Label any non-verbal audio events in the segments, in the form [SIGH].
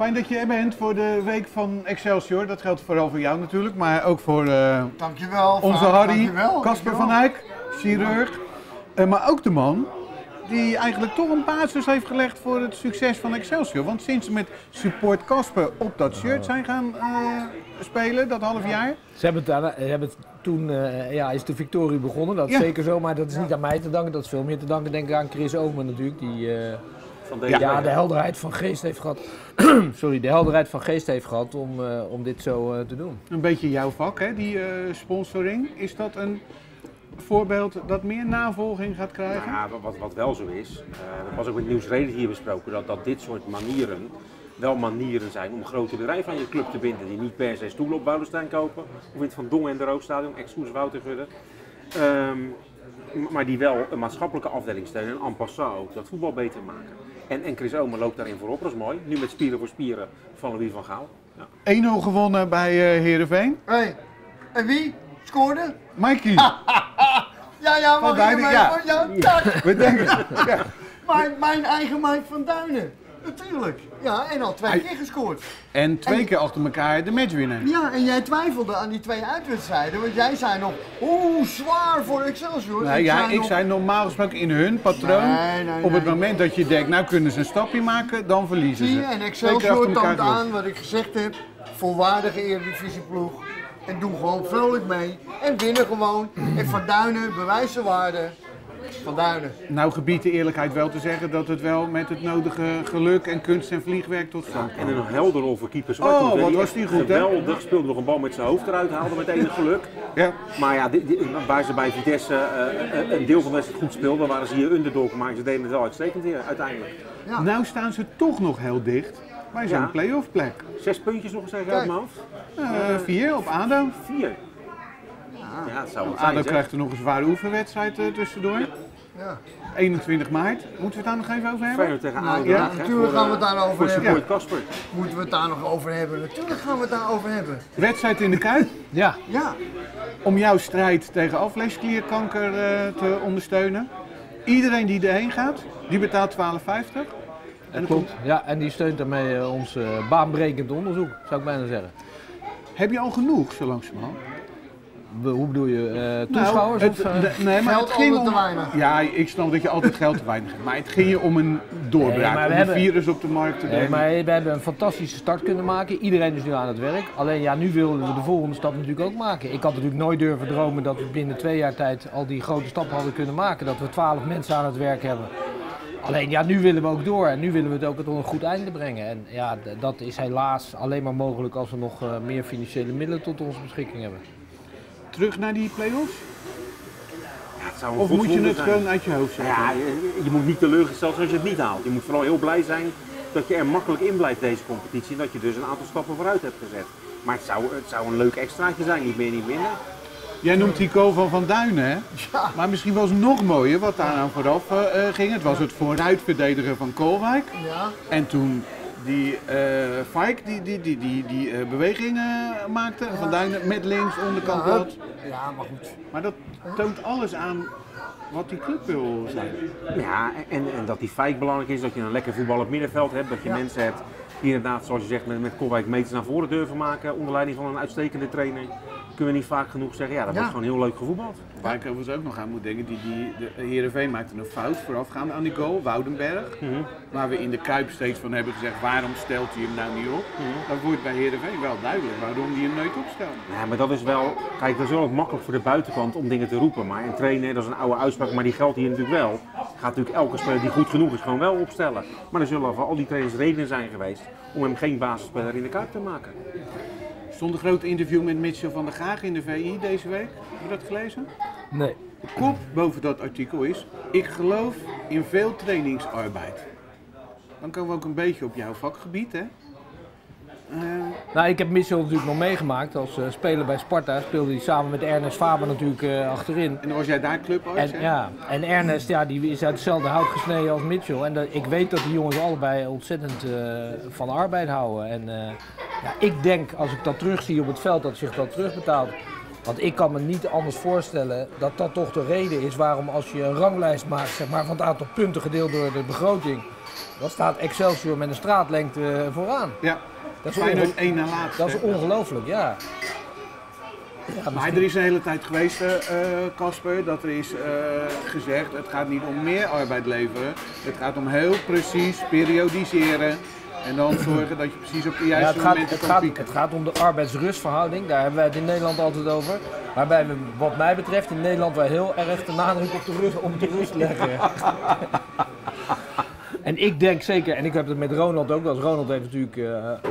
Fijn dat je er bent voor de week van Excelsior. Dat geldt vooral voor jou natuurlijk, maar ook voor uh, dankjewel, onze Harry, dankjewel, Casper dankjewel. van Eyck, chirurg. Uh, maar ook de man die eigenlijk toch een basis heeft gelegd voor het succes van Excelsior. Want sinds ze met Support Casper op dat shirt zijn gaan uh, spelen, dat half jaar... Ze hebben het, aan, hebben het toen, uh, ja, is de victorie begonnen, dat is ja. zeker zo. Maar dat is niet aan mij te danken, dat is veel meer te danken denk ik aan Chris Omen natuurlijk. Die, uh, van deze ja, de helderheid van geest heeft gehad. [CLEARS THROAT] Sorry, de helderheid van geest heeft gehad om, uh, om dit zo uh, te doen. Een beetje jouw vak, hè, die uh, sponsoring. Is dat een voorbeeld dat meer navolging gaat krijgen? Ja, wat, wat wel zo is, dat was ook met Nieuwsreden hier besproken, dat, dat dit soort manieren wel manieren zijn om grote bedrijven aan je club te binden die niet per se stoelen op Boudenstein kopen of in het Van Dongen en de Rookstadion, excuus Wouter Gudde. Um, maar die wel een maatschappelijke afdeling steunen en en passant ook dat voetbal beter maken. En, en Chris Omer loopt daarin voorop, dat is mooi. Nu met Spieren voor Spieren van Louis van Gaal. Ja. 1-0 gewonnen bij uh, Heerenveen. Hey. En wie scoorde? Mikey. [LAUGHS] ja, ja, mag van ik Duinen, ja. van jou? Ja. We denken, [LAUGHS] ja. mijn, mijn eigen Mike van Duinen. Natuurlijk. Ja, en al twee Hij- keer gescoord. En twee En- keer achter elkaar de matchwinner. Ja, en jij twijfelde aan die twee uitwedstrijden, want jij zei nog, oeh, zwaar voor Excelsior. Nee, ja, ik nog, zei normaal gesproken in hun patroon. Nee, nee, op het moment dat je denkt, nou kunnen ze een stapje maken, dan verliezen Zie ze. je, en Excelsior toont aan wat ik gezegd heb, volwaardige eredivisieploeg. En doe gewoon vrolijk mee. En winnen gewoon. En Van Duinen, bewijs zijn waarde. Van Duinen. Nou gebiedt de eerlijkheid wel te zeggen dat het wel met het nodige geluk en kunst en vliegwerk tot stand En een helder voor keeper Oh, Zwart. wat was die goed, hè? Geweldig, speelde nog een bal met zijn hoofd eruit, haalde met enig geluk. Ja. Maar ja, di- di- waar ze bij Vitesse eh, eh, een deel van de wedstrijd goed speelden, waren ze hier underdog, maar ze deden het wel uitstekend hier uiteindelijk. Ja. Nou staan ze toch nog heel dicht bij zo'n Ja. play-off plek. Zes puntjes nog eens uit mijn hoofd. Eh, vier op ADO. Vier. Ja, het zou wat zijn. ADO zeg. krijgt er nog een zware oefenwedstrijd eh, tussendoor. Ja. 21 maart. Moeten we het daar nog even over hebben? Feyenoord tegen Nou, ADO. ja, natuurlijk gaan we het daarover Voor hebben. Kasper. Moeten we het daar nog over hebben? Natuurlijk gaan we het daarover hebben. Wedstrijd in de Kuip. Ja, Ja. om jouw strijd tegen alvleesklierkanker eh, te ondersteunen. Iedereen die erheen gaat, die betaalt 12,50. En klopt. Ja, en die steunt daarmee eh, ons baanbrekend onderzoek, zou ik bijna zeggen. Heb je al genoeg, zo langzamerhand? Hoe bedoel je, eh, toeschouwers? Nou, het, of, eh? de- nee, maar Geld het ging om... te weinig. Ja, ik snap dat je altijd geld te weinig hebt. Maar het ging je om een doorbraak. Nee, om een hebben- virus op de markt te Nee, brengen. maar we hebben een fantastische start kunnen maken. Iedereen is nu aan het werk. Alleen ja, nu willen we de volgende stap natuurlijk ook maken. Ik had natuurlijk nooit durven dromen dat we binnen twee jaar tijd al die grote stappen hadden kunnen maken. Dat we twaalf mensen aan het werk hebben. Alleen ja, nu willen we ook door en nu willen we het ook tot een goed einde brengen. En ja, dat is helaas alleen maar mogelijk als we nog eh, meer financiële middelen tot onze beschikking hebben. Terug naar die play-offs? Ja, Of moet je het zijn. gewoon uit je hoofd zeggen? Ja, je, je moet niet teleurgesteld zijn als je het niet haalt. Je moet vooral heel blij zijn dat je er makkelijk in blijft deze competitie. En dat je dus een aantal stappen vooruit hebt gezet. Maar het zou, het zou een leuk extraatje zijn, niet meer, niet minder. Jij noemt die goal van Van Duinen, hè? Maar misschien was het nog mooier wat daar aan vooraf eh, eh, ging. Het was het vooruit verdedigen van Koolwijk. Ja. En toen die eh Fike die, die, die, die, die eh, bewegingen maakte. En Van Duinen met links, onderkant Ja, had. Ja, maar goed. Maar dat toont alles aan wat die club wil zijn. Ja, en, en dat die feit belangrijk is, dat je een lekker voetballend middenveld hebt. Dat je Ja. mensen hebt die inderdaad, zoals je zegt, met, met Kolwijk meters naar voren durven maken. Onder leiding van een uitstekende trainer. Kunnen we niet vaak genoeg zeggen. Ja, dat Ja. wordt gewoon heel leuk gevoetbald. Waar ik overigens ook nog aan moet denken, die, die, de Heerenveen maakte een fout voorafgaand aan die goal, Woudenberg. Waar we in de Kuip steeds van hebben gezegd, waarom stelt hij hem nou niet op? Dan wordt bij Heerenveen wel duidelijk waarom hij hem nooit opstelt. Ja, maar dat is wel, kijk, dat is wel ook makkelijk voor de buitenkant om dingen te roepen. Maar een trainer, dat is een oude uitspraak, maar die geldt hier natuurlijk wel. Gaat natuurlijk elke speler die goed genoeg is gewoon wel opstellen. Maar er zullen voor al die trainers redenen zijn geweest om hem geen basisspeler in de Kuip te maken. Stond een groot interview met Mitchell van der Gaag in de VI deze week. Heb je dat gelezen? Nee. De kop boven dat artikel is, ik geloof in veel trainingsarbeid. Dan komen we ook een beetje op jouw vakgebied, hè? Eh, Nou, ik heb Mitchell natuurlijk nog meegemaakt als eh, speler bij Sparta. Speelde hij samen met Ernest Faber natuurlijk eh, achterin. en was jij daar clubarts, En, hè? ja, en Ernest ja, die is uit hetzelfde hout gesneden als Mitchell. En dat, ik weet dat die jongens allebei ontzettend eh, van arbeid houden. En ja, ik denk, als ik dat terugzie op het veld, dat zich dat terugbetaalt. Want ik kan me niet anders voorstellen dat dat toch de reden is waarom als je een ranglijst maakt zeg maar, van het aantal punten gedeeld door de begroting, dan staat Excelsior met een straatlengte vooraan. Ja, Dat is, Feyenoord één na laatste. dat is ongelooflijk, ja. Ja, Maar er is een hele tijd geweest, eh, eh, Casper, dat er is eh, gezegd, het gaat niet om meer arbeid leveren. Het gaat om heel precies periodiseren. En dan [CLEARS THROAT] zorgen dat je precies op de juiste momenten het, kan gaat, pieken. het gaat om de arbeids-rustverhouding, daar hebben wij het in Nederland altijd over. Waarbij we, wat mij betreft, in Nederland wel heel erg de nadruk op de rust, om de rust leggen. [LAUGHS] en ik denk zeker, en ik heb het met Ronald ook, wel eens. Ronald heeft natuurlijk eh,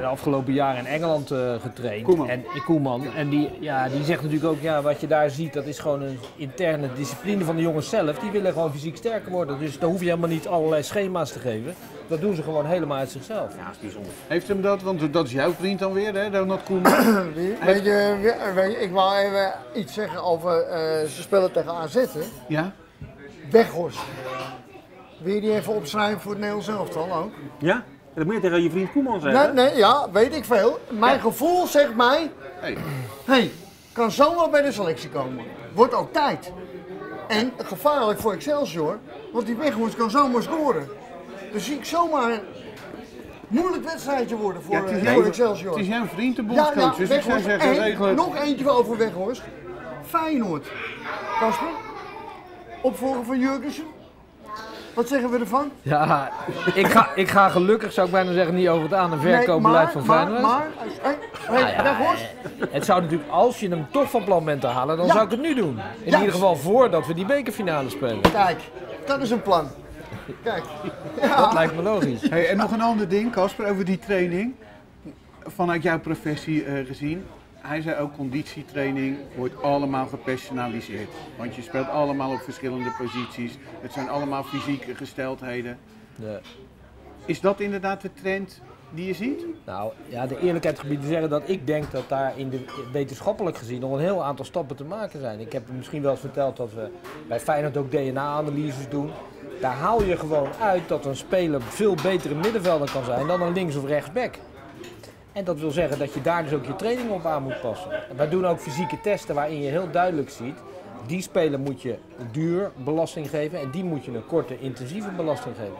de afgelopen jaren in Engeland eh, getraind. Koeman. En, Koeman. En die, ja, die zegt natuurlijk ook, ja, wat je daar ziet, dat is gewoon een interne discipline van de jongens zelf. Die willen gewoon fysiek sterker worden. Dus daar hoef je helemaal niet allerlei schema's te geven. Dat doen ze gewoon helemaal uit zichzelf. Ja, dat is bijzonder. Heeft hem dat, want dat is jouw vriend dan weer, hè, Ronald Koeman. [COUGHS] Wie- Weet je, weet je, ik wou even iets zeggen over, eh, ze spelen tegen AZ, hè? ja? Weghorst. Wil je die even opschrijven voor het Nederlands elftal ook? Ja? Dat moet je tegen je vriend Koeman zeggen. Nee, nee, ja, weet ik veel. Mijn gevoel zegt mij, Hey. hey, kan zomaar bij de selectie komen. Wordt ook tijd. En gevaarlijk voor Excelsior, want die Weghorst kan zomaar scoren. Dus zie ik zomaar een moeilijk wedstrijdje worden voor, Ja, het, is eh, voor jouw, Excelsior. het is jouw vriend, de Ja, bondscoach. ja, dus ik zou Weghorst. zeggen, En regel het. nog eentje over Weghorst. Feyenoord. Kasper? Opvolger van Jurgensen? Wat zeggen we ervan? Ja, ik ga, ik ga gelukkig, zou ik bijna zeggen, niet over het aan- en Nee, verkoopbeleid van maar, Feyenoord. Maar, maar, hey, hey, ja, Weghorst? Het zou natuurlijk, als je hem toch van plan bent te halen, dan Ja. zou ik het nu doen. In ieder geval voordat we die bekerfinale spelen. Kijk, dat is een plan. Kijk. [LAUGHS] Dat lijkt me logisch. Hey, en nog een ander ding, Casper, over die training. Vanuit jouw professie eh, gezien. Hij zei ook conditietraining wordt allemaal gepersonaliseerd. Want je speelt allemaal op verschillende posities. Het zijn allemaal fysieke gesteldheden. Ja. Is dat inderdaad de trend die je ziet? Nou, ja, de eerlijkheid gebied te zeggen dat ik denk dat daar in de, wetenschappelijk gezien nog een heel aantal stappen te maken zijn. Ik heb misschien wel eens verteld dat we bij Feyenoord ook DNA-analyses doen. Daar haal je gewoon uit dat een speler veel betere middenvelder kan zijn dan een links- of rechtsback. En dat wil zeggen dat je daar dus ook je training op aan moet passen. En wij doen ook fysieke testen waarin je heel duidelijk ziet, die speler moet je duur belasting geven en die moet je een korte intensieve belasting geven.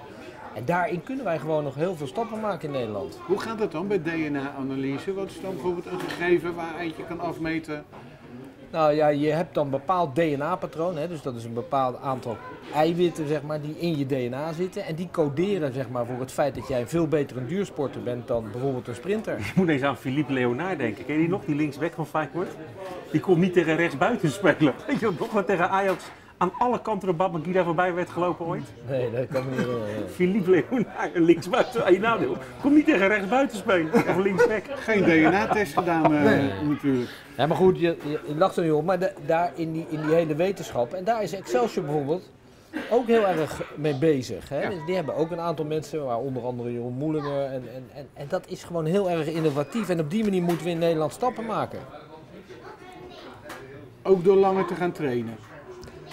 En daarin kunnen wij gewoon nog heel veel stappen maken in Nederland. Hoe gaat dat dan bij DNA-analyse? Wat is dan bijvoorbeeld een gegeven waaruit je kan afmeten? Nou ja, je hebt dan een bepaald DNA-patroon, dus dat is een bepaald aantal eiwitten zeg maar, die in je DNA zitten. En die coderen zeg maar, voor het feit dat jij veel beter een duursporter bent dan bijvoorbeeld een sprinter. Ik moet eens aan Philippe Leonard denken. Ken je die nog, die linksback van Feyenoord? Die kon niet tegen rechtsbuiten spelen. Weet [LAUGHS] je nog? Wat tegen Ajax aan alle kanten door Babangida voorbij werd gelopen ooit? Nee, dat kan niet herinneren. Philippe Leonard, een linksbuiten, aan je nadeel. Kom niet tegen rechtsbuiten spelen. Of linksback. Geen DNA-test gedaan eh, natuurlijk. Ja, maar goed, je, je, je lacht er nu op, maar de- daar in die, in die hele wetenschap, en daar is Excelsior bijvoorbeeld ook heel erg mee bezig. Hè? Ja. Dus die hebben ook een aantal mensen, waar onder andere Jeroen Moelinger, en, en, en, en dat is gewoon heel erg innovatief. En op die manier moeten we in Nederland stappen maken. Ook door langer te gaan trainen.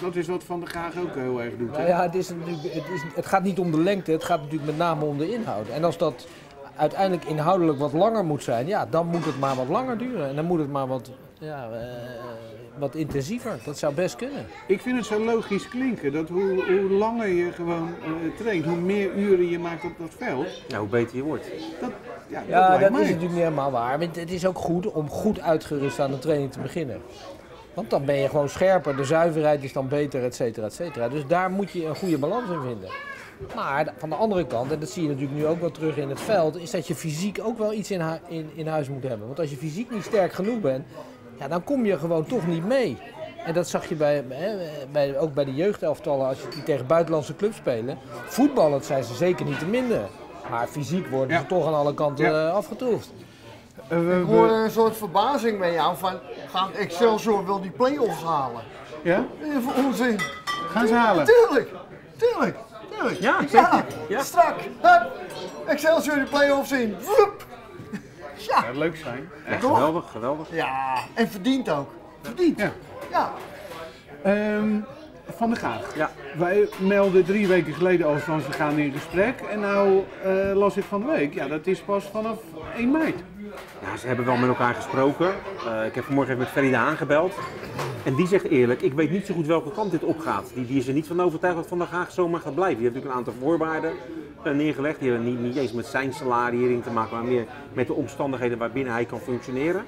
Dat is wat Van der Graag ook heel erg doet. hè? Nou ja, het, is natuurlijk, het, is, het gaat niet om de lengte, het gaat natuurlijk met name om de inhoud. En als dat uiteindelijk inhoudelijk wat langer moet zijn, ja, dan moet het maar wat langer duren. En dan moet het maar wat, ja, eh, wat intensiever. Dat zou best kunnen. Ik vind het zo logisch klinken dat hoe, hoe langer je gewoon eh, traint, hoe meer uren je maakt op dat veld. Nou, hoe beter je wordt. Dat, ja, dat Ja, lijkt dat mij. is natuurlijk niet helemaal waar. Want het is ook goed om goed uitgerust aan de training te beginnen. Want dan ben je gewoon scherper, de zuiverheid is dan beter, et cetera, et cetera. Dus daar moet je een goede balans in vinden. Maar van de andere kant, en dat zie je natuurlijk nu ook wel terug in het veld, is dat je fysiek ook wel iets in, hu- in, in huis moet hebben. Want als je fysiek niet sterk genoeg bent, ja, dan kom je gewoon toch niet mee. En dat zag je bij, hè, bij, ook bij de jeugdelftallen als je die tegen buitenlandse clubs spelen. Voetballen zijn ze zeker niet te minder. Maar fysiek worden Ja. ze toch aan alle kanten Ja. eh, afgetroefd. Eh, we- Ik hoor een soort verbazing bij jou van, gaan Excelsior wil die play-offs halen? ja? Even onzin. Gaan ze halen? Tuurlijk, tuurlijk, tuurlijk. Ja, ja, zeker. Ja. strak. Hup. Excelsior de play-offs in. Woep. Ja, Ja, leuk zijn. Geweldig, geweldig. ja, en verdient ook. Verdient. Ja. Ja. Ehm, van der Graag. Ja. Wij melden drie weken geleden al van ze gaan in gesprek. En nou eh, las ik van de week, ja dat is pas vanaf 1 maart. Ja, ze hebben wel met elkaar gesproken. Eh, ik heb vanmorgen even met Ferida aangebeld. En die zegt eerlijk, ik weet niet zo goed welke kant dit opgaat. Die, die is er niet van overtuigd dat Van der Gaag zomaar gaat blijven. Die heeft natuurlijk een aantal voorwaarden eh, neergelegd. Die hebben niet, niet eens met zijn salariering te maken, maar meer met de omstandigheden waarbinnen hij kan functioneren.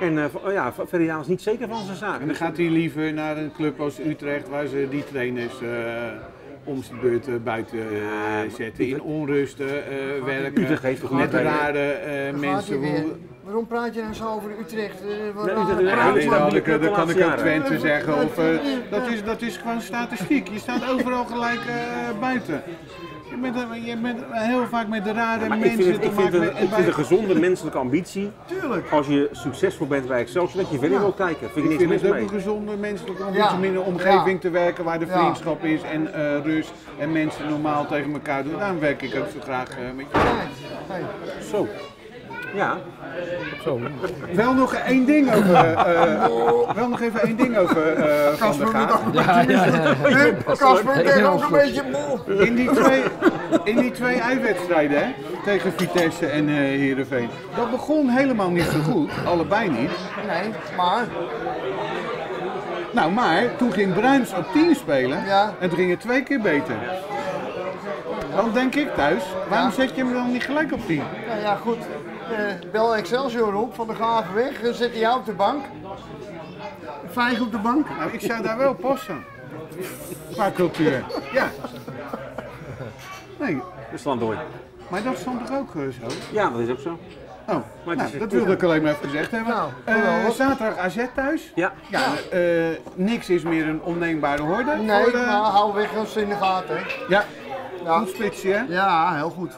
En eh, oh ja, Ferida is niet zeker van zijn zaak. En dan gaat hij liever naar een club als Utrecht, waar ze die trainers eh, om zijn beurt eh, buiten zetten. In onrusten eh, werken, Utrecht heeft toch met een rare eh, mensen. Waarom praat je nou zo over Utrecht? Waar- Nee, waar- Utrecht- Ja, Ja, nee, die dan, staan kan ik- de dan kan ik laatste ook. Twente zeggen. Of, eh, dat, is, dat is gewoon statistiek. Je staat overal gelijk eh, buiten. Je bent, je bent heel vaak met de rare Maar ik mensen vind, het, te ik, vind maken. het, met- ik vind wij- een gezonde menselijke ambitie. Tuurlijk. Als je succesvol bent bij Excelsior, dat je verder Ja. wilt kijken. Vind ik Ik niks vind mis het ook mee. een gezonde menselijke ambitie Ja. om in een omgeving Ja. te werken waar de Ja. vriendschap is en eh, rust en mensen normaal tegen elkaar doen. Daarom werk ik ook zo graag eh, met je. Zo. Ja, Zo. Wel nog één ding over. eh, wel nog even één ding over eh, Casper ook een Ja, ja, ja. Ik ben ook een beetje bol. In die twee, in die twee uitwedstrijden hè, tegen Vitesse en eh Heerenveen. Dat begon helemaal niet zo goed, allebei niet. Nee, maar... Nou, maar toen ging Bruins op 10 spelen Ja. en toen ging het twee keer beter. Dan denk ik thuis, waarom Ja. zet je hem dan niet gelijk op 10? Nou ja, goed. Eh, bel Excelsior op, van de Gaag weg. Dan zet hij op de bank. Vijg op de bank. Nou, ik zou daar wel passen. Qua cultuur. Ja. Nee, dat is dan door. maar dat stond toch ook eh, zo? Ja, dat is ook zo. Oh, Maar nou, dat wilde ik alleen maar even gezegd hebben. Nou, geweldig. zaterdag AZ thuis. Ja. Ja, eh, niks is meer een onneembare horde. Nee, voor de- maar hou weg als in de gaten. hè. Ja, Ja. goed splitsje hè. Ja, heel goed.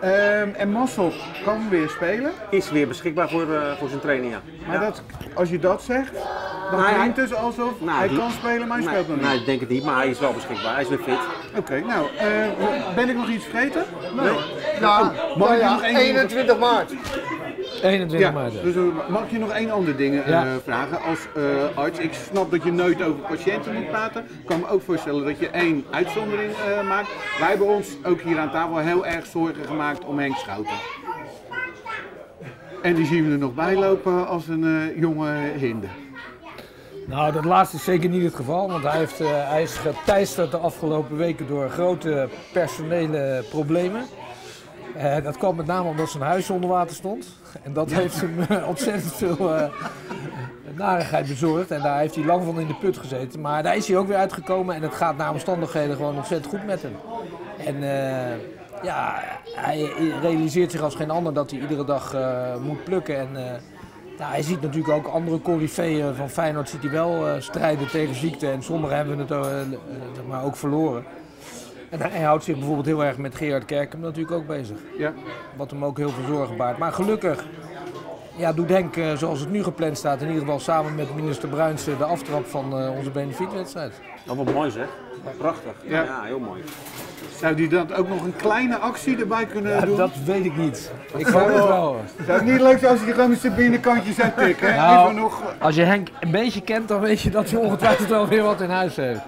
Ehm, en Mossel kan weer spelen. Is weer beschikbaar voor, eh, voor zijn training, ja. Maar dat, als je dat zegt, dan Nou, klinkt het dus alsof Nou, hij die- kan spelen, maar hij nee, speelt nog niet. Nee, ik denk het niet, maar hij is wel beschikbaar. Hij is weer fit. Oké, nou, eh, ben ik nog iets vergeten? Nee. Ja, mag ja, ik ja, nog één- 21 maart. 21 Ja, maart. dus eh, mag ik je nog één ander ding eh, vragen als eh, arts? Ik snap dat je nooit over patiënten moet praten. Ik kan me ook voorstellen dat je één uitzondering maakt. Wij hebben ons ook hier aan tafel heel erg zorgen gemaakt om Henk Schouten. En die zien we er nog bij lopen als een jonge hinde. Nou, dat laatste is zeker niet het geval, want hij, heeft, hij is geteisterd de afgelopen weken door grote personele problemen. Eh, dat kwam met name omdat zijn huis onder water stond. En dat heeft hem eh, ontzettend veel eh, narigheid bezorgd. En daar heeft hij lang van in de put gezeten. Maar daar is hij ook weer uitgekomen en het gaat naar omstandigheden gewoon ontzettend goed met hem. En ja, hij realiseert zich als geen ander dat hij iedere dag moet plukken. En, nou, hij ziet natuurlijk ook andere coryfeeën van Feyenoord ziet hij wel strijden tegen ziekte. En sommigen hebben het maar ook verloren. En hij houdt zich bijvoorbeeld heel erg met Gerard Kerkem natuurlijk ook bezig. Ja. Wat hem ook heel veel zorgen baart. Maar gelukkig ja, doet Henk, eh, zoals het nu gepland staat, in ieder geval samen met minister Bruins de aftrap van eh, onze benefietwedstrijd. Dat wordt mooi zeg. Prachtig. Ja. Ja, heel mooi. Zou die dan ook nog een kleine actie erbij kunnen Ja, doen? dat weet ik niet. Ik hoop het wel. Zou het niet leuk zijn als hij gewoon met zijn binnenkantje zou tikken? hè? Nou. Even nog, Als je Henk een beetje kent, dan weet je dat hij ongetwijfeld wel weer wat in huis heeft.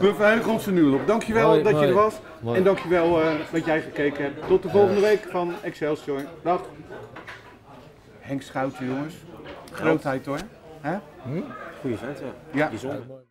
We verheugen ons er nu op. Dankjewel Mooi, dat je er was. Mooi. En dankjewel eh dat jij gekeken hebt. Tot de volgende week van Excelsior. Dag. Henk Schouten jongens. Grootheid hoor. Hè? Goeie vent, ja. Ja. Bijzonder.